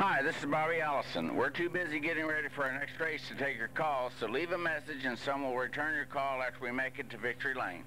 Hi, this is Bobby Allison. We're too busy getting ready for our next race to take your call, so leave a message and someone will return your call after we make it to Victory Lane.